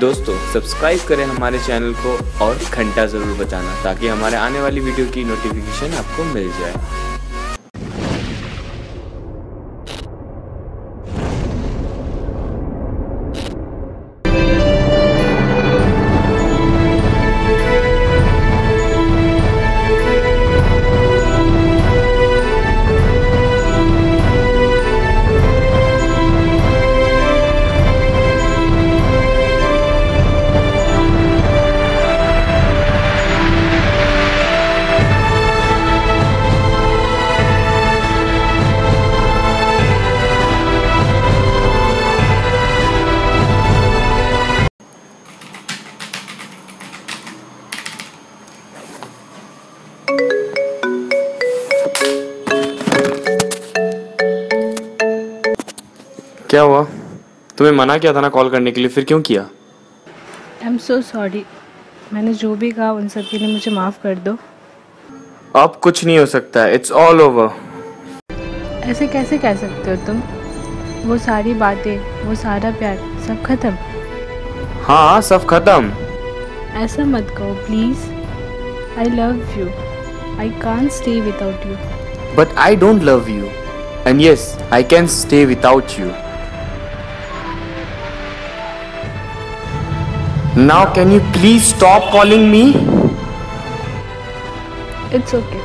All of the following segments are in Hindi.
दोस्तों सब्सक्राइब करें हमारे चैनल को और घंटा ज़रूर बजाना ताकि हमारे आने वाली वीडियो की नोटिफिकेशन आपको मिल जाए। क्या हुआ? तुम्हें मना किया था ना कॉल करने के लिए? फिर क्यों किया? आई एम सो सॉरी मैंने जो भी कहा उन सब के लिए मुझे माफ़ कर दो। अब कुछ नहीं हो सकता। है इट्स ऑल ओवर ऐसे कैसे कह सकते हो तुम? वो सारी बातें वो सारा प्यार सब खत्म। हाँ सब खत्म। ऐसा मत कहो please I love you I can't stay without you but I don't love you and yes I can stay without you Now can you please stop calling me? It's okay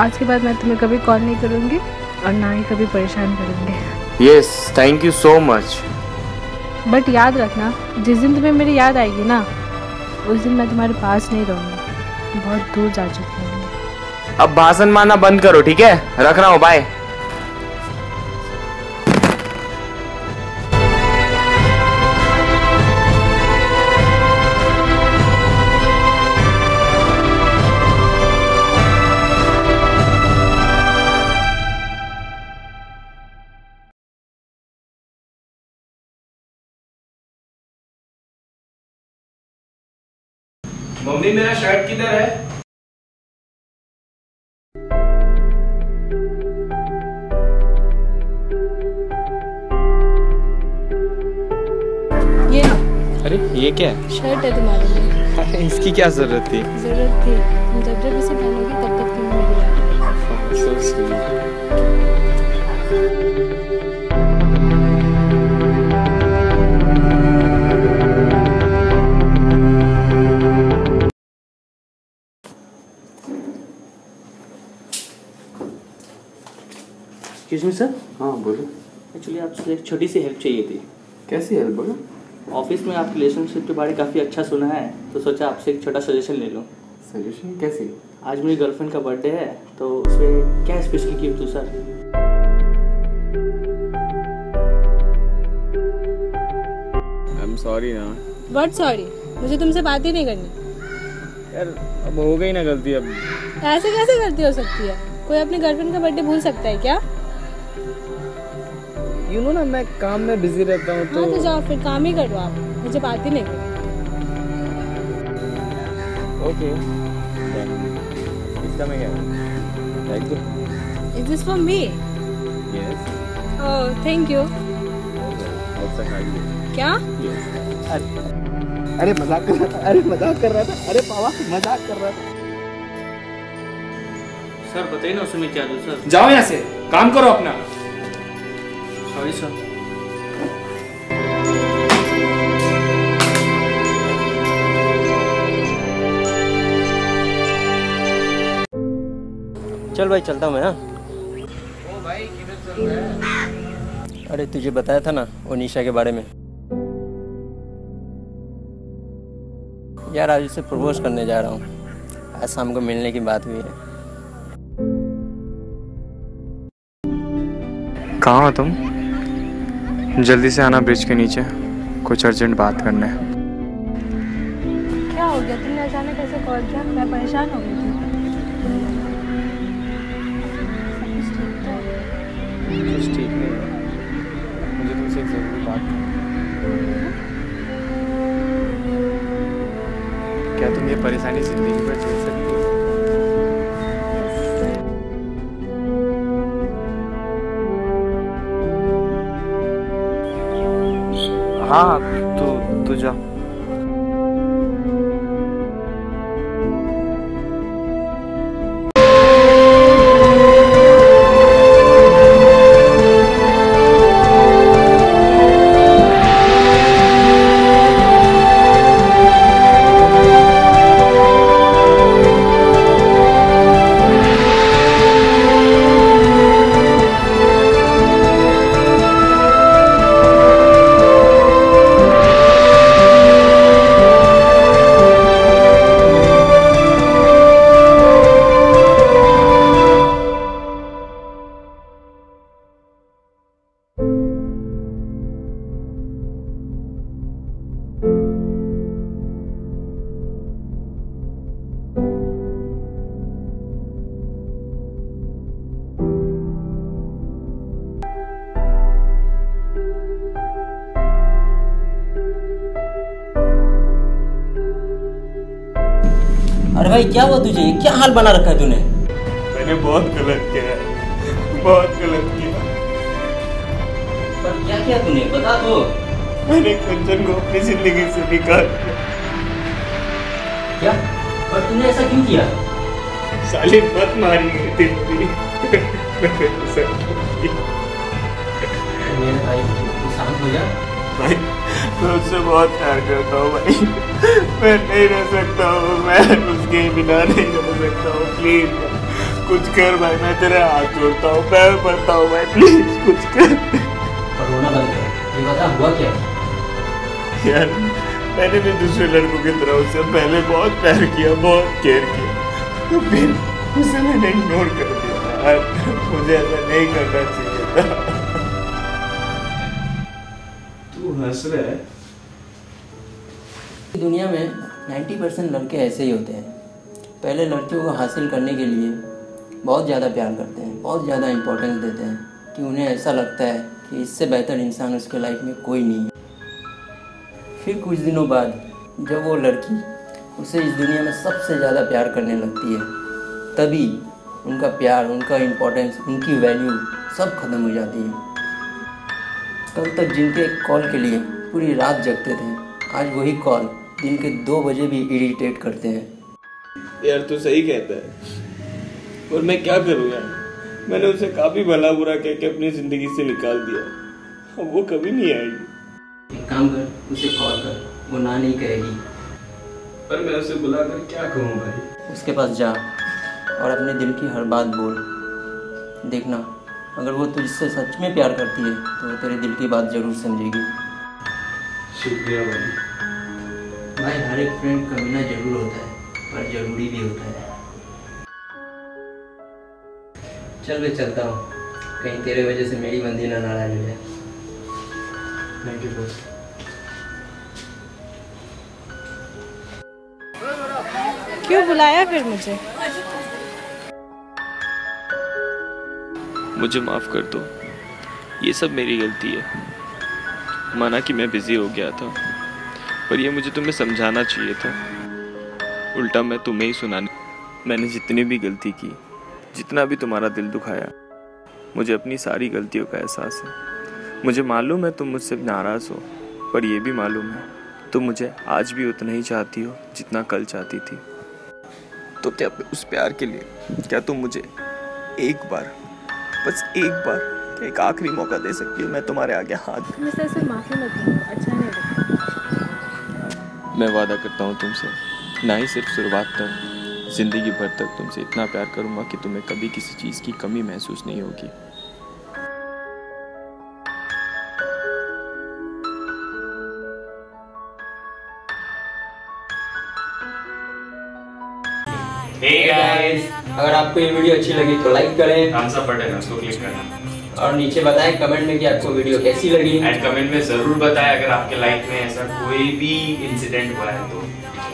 आज के बाद मैं तुम्हें कभी कॉल नहीं करूँगी और ना ही कभी परेशान करूँगी। Yes thank you so much but याद रखना जिस दिन तुम्हें मेरी याद आएगी ना उस दिन मैं तुम्हारे पास नहीं रहूँगी। बहुत दूर जा चुकी हूँ। अब भाषण मारना बंद करो ठीक है? रख रहा हूँ बाय मम्मी मेरा शर्ट किधर है? ये अरे ये क्या है? शर्ट है तुम्हारे लिए। इसकी क्या ज़रूरत थी? ज़रूरत थी। एक्सक्यूज मी सर हाँ बोलो। एक्चुअली आपसे एक छोटी सी हेल्प चाहिए थी। कैसी हेल्प बोलो? ऑफ़िस में आपकी रिलेशनशिप के बारे में काफ़ी अच्छा सुना है तो सोचा आपसे एक छोटा सजेशन ले लूँ। सजेशन कैसी? आज मेरी गर्लफ्रेंड का बर्थडे है तो उसमें क्या स्पेशल गिफ्ट दूँ सर आई एम सॉरी ना। बट सॉरी मुझे तुमसे बात ही नहीं करनी। यार अब हो गई ना गलती अब। ऐसे कैसे गलती हो सकती है? कोई अपने गर्लफ्रेंड का बर्थडे भूल सकता है क्या? यू नो ना मैं काम में बिज़ी रहता हूँ तो हाँ तो जाओ फिर काम ही करो आप। मुझे बात ही नहीं करनी। ओके इसका मैं क्या thank you is this for me yes oh thank you क्या? अरे मज़ाक कर रहा था। अरे मज़ाक कर रहा था। अरे पावा मज़ाक कर रहा था। सर बताइए ना उसमें क्या दूँ सर जाओ यहाँ से। काम करो अपना। सॉरी सर चल भाई चलता हूँ मैं हाँ। अरे तुझे बताया था ना वो निशा के बारे में। यार आज उसे प्रपोज करने जा रहा हूँ। आज शाम को मिलने की बात हुई है। कहाँ हो तुम? जल्दी से आना ब्रिज के नीचे। कुछ अर्जेंट बात करना है। क्या हो गया? तुमने अचानक ऐसे कॉल किया? मैं परेशान हो गई थी। कुछ ठीक नहीं मुझे तुमसे एक ज़रूरी बात क्या तुम ये परेशानी ज़िंदगी भर झेल सकती हो हाँ हाँ तू तू जा। भाई क्या हुआ तुझे? क्या हाल बना रखा है तूने? मैंने बहुत गलत किया बहुत गलत किया। पर क्या किया तूने? बता तो मैंने कंचन को अपनी ज़िंदगी से निकाल क्या? पर तूने ऐसा क्यों किया? साली मत मारी दिल भी मेरे भाई तू शांत हो जा। भाई मैं उससे बहुत प्यार करता हूँ भाई। मैं नहीं रह सकता हूँ मैं उसके बिना नहीं रह सकता हूँ प्लीज़ कुछ कर भाई मैं तेरे हाथ जोड़ता हूँ पैर पड़ता हूँ भाई प्लीज़ कुछ कर। और रोना बंद कर। ये बता हुआ क्या? यार मैंने भी दूसरे लड़कों की तरह उससे पहले बहुत प्यार किया बहुत केयर किया। तो फिर उसे मैंने इग्नोर कर दिया। यार मुझे ऐसा नहीं करना चाहिए था। है दुनिया में 90 परसेंट लड़के ऐसे ही होते हैं। पहले लड़कियों को हासिल करने के लिए बहुत ज़्यादा प्यार करते हैं, बहुत ज़्यादा इम्पोर्टेंस देते हैं कि उन्हें ऐसा लगता है कि इससे बेहतर इंसान उसके लाइफ में कोई नहीं है। फिर कुछ दिनों बाद जब वो लड़की उसे इस दुनिया में सबसे ज़्यादा प्यार करने लगती है, तभी उनका प्यार, उनका इम्पोर्टेंस उनकी वैल्यू सब खत्म हो जाती है। कल तक जिनके एक कॉल के लिए पूरी रात जगते थे आज वही कॉल दिन के दो बजे भी इरिटेट करते हैं। यार तू सही कहता है। और मैं क्या करूँगा मैंने उसे काफ़ी भला बुरा कह के अपनी ज़िंदगी से निकाल दिया। अब वो कभी नहीं आएगी। एक काम कर उसे कॉल कर वो ना नहीं कहेगी। पर मैं उसे बुलाकर क्या कहूँ भाई? उसके पास जा और अपने दिल की हर बात बोल। देखना अगर वो तुझसे सच में प्यार करती है तो वो तेरे दिल की बात ज़रूर समझेगी। शुक्रिया भाई। भाई हर एक फ्रेंड कमीना ज़रूर होता है पर ज़रूरी भी होता है। चल मैं चलता हूँ। कहीं तेरे वजह से मेरी बंदी ना नाराज़ हो जाए। थैंक यू क्यों बुलाया फिर मुझे? मुझे माफ़ कर दो। ये सब मेरी गलती है। माना कि मैं बिज़ी हो गया था। पर ये मुझे तुम्हें समझाना चाहिए था। उल्टा मैं तुम्हें ही सुनाने मैंने जितनी भी गलती की, जितना भी तुम्हारा दिल दुखाया, मुझे अपनी सारी गलतियों का एहसास है। मुझे मालूम है तुम मुझसे नाराज़ हो, पर यह भी मालूम है, तुम मुझे आज भी उतना ही चाहती हो जितना कल चाहती थी। तो क्या उस प्यार के लिए, क्या तुम मुझे एक बार बस एक बार क्या एक आखिरी मौका दे सकती हूँ मैं तुम्हारे आगे हाथ मैं माफ़ी मत मांगो अच्छा नहीं लगता। मैं वादा करता हूँ तुमसे ना ही सिर्फ़ शुरुआत तक ज़िंदगी भर तक तुमसे इतना प्यार करूँगा कि तुम्हें कभी किसी चीज़ की कमी महसूस नहीं होगी। अगर आपको ये वीडियो अच्छी लगी तो लाइक करें। Up बटन उसको क्लिक करना। और नीचे बताएँ कमेंट में कि आपको वीडियो कैसी लगी। एंड कमेंट में ज़रूर बताएँ अगर आपके लाइफ में ऐसा कोई भी इंसिडेंट हुआ है तो।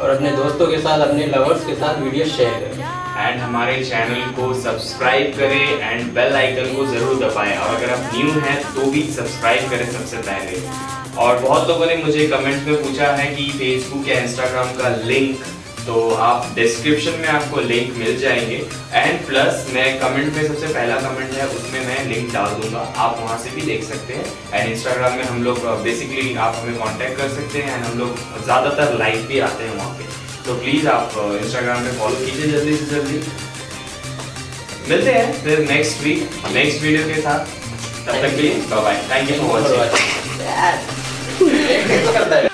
और अपने दोस्तों के साथ अपने लवर्स के साथ वीडियो शेयर करें। एंड हमारे चैनल को सब्सक्राइब करें एंड बेल आइकन को ज़रूर दबाएँ। और अगर आप न्यू हैं तो भी सब्सक्राइब करें सबसे पहले। और बहुत लोगों ने मुझे कमेंट में पूछा है कि फेसबुक या इंस्टाग्राम का लिंक तो आप डिस्क्रिप्शन में आपको लिंक मिल जाएँगे। एंड प्लस मैं कमेंट में सबसे पहला कमेंट है उसमें मैं लिंक डाल दूँगा। आप वहाँ से भी देख सकते हैं। एंड इंस्टाग्राम में हम लोग बेसिकली आप हमें कांटेक्ट कर सकते हैं एंड हम लोग ज़्यादातर लाइव भी आते हैं वहाँ पे। तो प्लीज़ आप इंस्टाग्राम पे फॉलो कीजिए जल्दी से जल्दी। मिलते हैं फिर नेक्स्ट वीक नेक्स्ट वीडियो के साथ। तब तक के लिए bye bye thank you for watching करता है